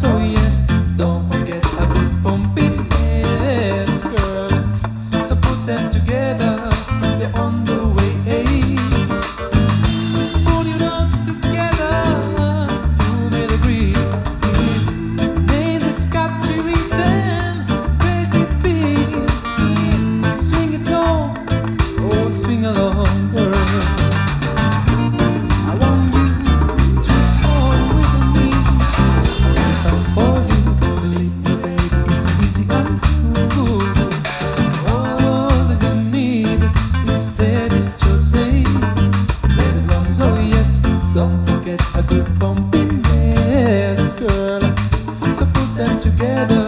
So yes, don't forget a girl. So put them together. They're on the way. Put your together. Crazy beat. Swing. Oh, swing along, girl. Don't forget a good bumping mess, girl. So put them together.